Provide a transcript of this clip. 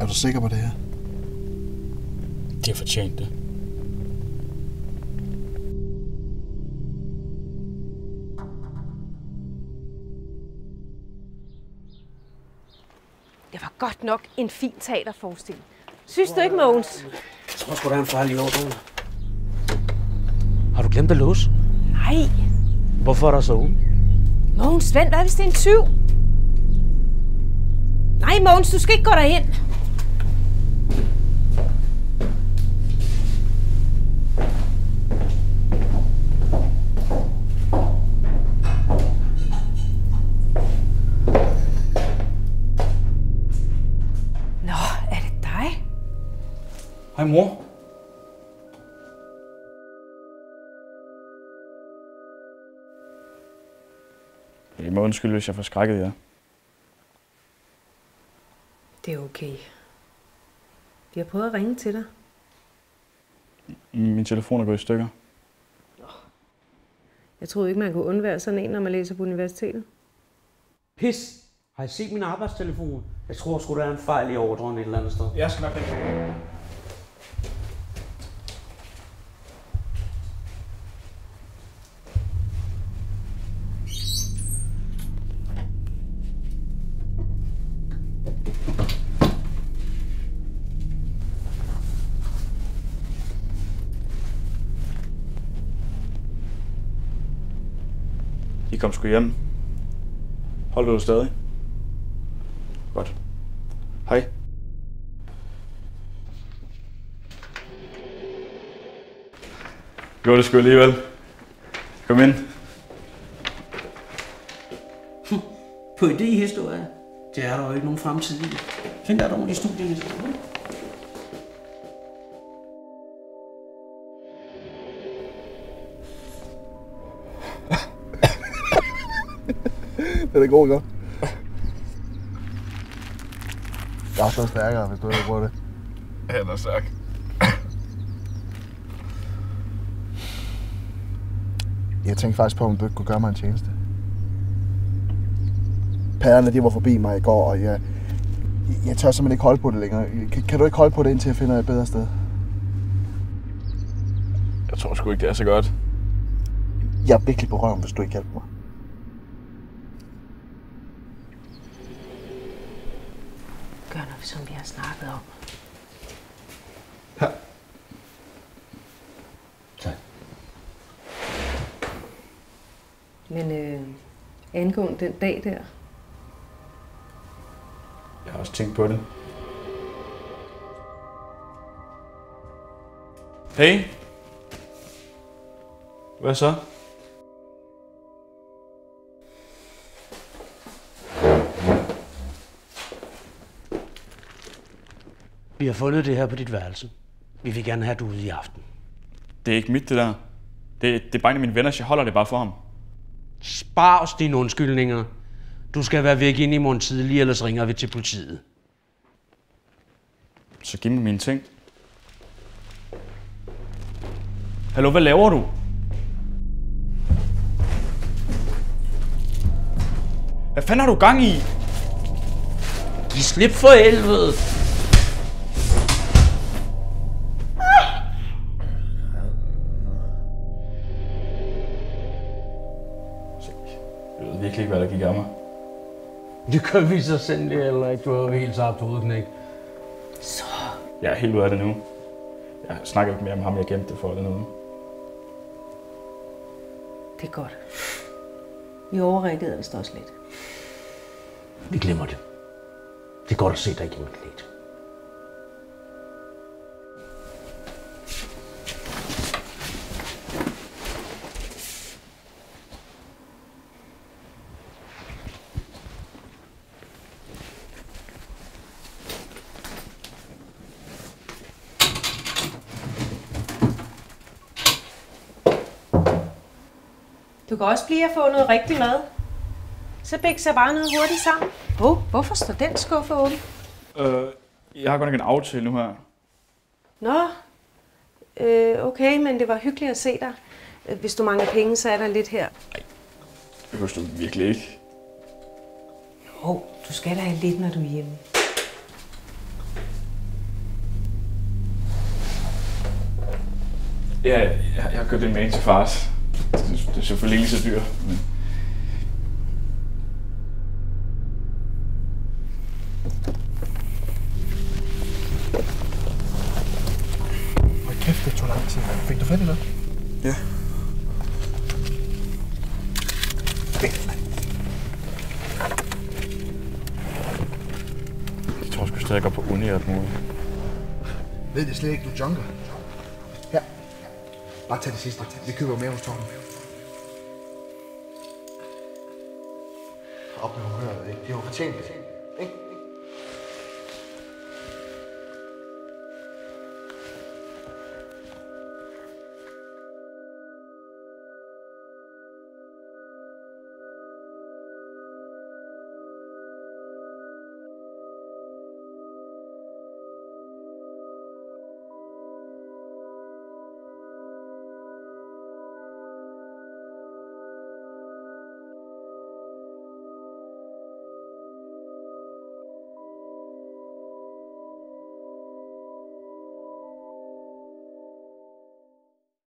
Er du sikker på det her? De har fortjent det. Det var godt nok en fin teaterforestilling. Synes du ikke, Mogens? Jeg tror sgu, der er en fejl i ordren. Har du glemt at låse? Nej. Hvorfor er der så Mogens, vent, hvad hvis det er en tyv? Nej, Mogens, du skal ikke gå derhen. Hej mor. I må undskylde, hvis jeg forskrækkede jer. Det er okay. Vi har prøvet at ringe til dig. Min telefon er gået i stykker. Jeg troede ikke, man kunne undvære sådan en, når man læser på universitetet. Pis! Har I set min arbejdstelefon? Jeg tror sgu, der er en fejl i ordren et eller andet sted. Jeg skal nok ikke. I kom sgu hjem. Holder du stadig? Godt. Hej. Gjorde det sgu alligevel. Kom ind. På idéhistorie, det er der jo ikke nogen fremtid i. Find dig et ordentligt studie. næste Det er god, ikke? Jeg er så stærkere, hvis du ikke bruger det. Han er stærk. Jeg tænkte faktisk på, om du ikke kunne gøre mig en tjeneste. Pærerne, de var forbi mig i går, og jeg, jeg tør simpelthen ikke holde på det længere. Kan, kan du ikke holde på det, indtil jeg finder et bedre sted? Jeg tror sgu ikke, det er så godt. Jeg er virkelig på røven, hvis du ikke hjælper mig. Gør noget, som vi har snakket om. Tak. Men øh, angående den dag der, Jeg har også tænkt på det. Hey. Hvad så? Vi har fundet det her på dit værelse. Vi vil gerne have det ude i aften. Det er ikke mit, det der. Det, det er bare en af mine venner, jeg holder det bare for ham. Spar os dine undskyldninger. Du skal være væk ind i morgen tidlig, ellers ringer vi til politiet. Så giv mig mine ting. Hallo, hvad laver du? Hvad fanden har du gang i? Giv slip for helvede! Virkelig ikke, hvad der gik af mig. Det gør vi så sandelig heller ikke. Du har jo helt tabt hovedet, ikke? så Jeg er helt ude af det nu. Jeg snakker ikke mere med ham, jeg gemte det for eller noget. det er godt. Vi overreagerede vist også lidt. Vi glemmer det. Det er godt at se dig igen lidt. Du kan også blive at få noget rigtig mad. Så bæk sig bare noget hurtigt sammen. Oh, hvorfor står den skuffe åben? Øh, jeg har godt nok en aftale nu her. Nå, øh, okay, men det var hyggeligt at se dig. Øh, hvis du mangler penge, så er der lidt her. Nej, det koster du virkelig ikke. Jo, du skal da have lidt, når du er hjemme. Ja, jeg, jeg har købt en mail til fars. Det, er selvfølgelig ikke lige så dyr, men... Hold kæft, det tog lang tid. Fik du fat i noget? Ja. Jeg tror sgu stadig, jeg går på uni og alt muligt. Ved det slet ikke, du junker. Bare tag det sidste. Vi køber mere hos Torben. Op med humøret, ikke? Det har jo fortjent det.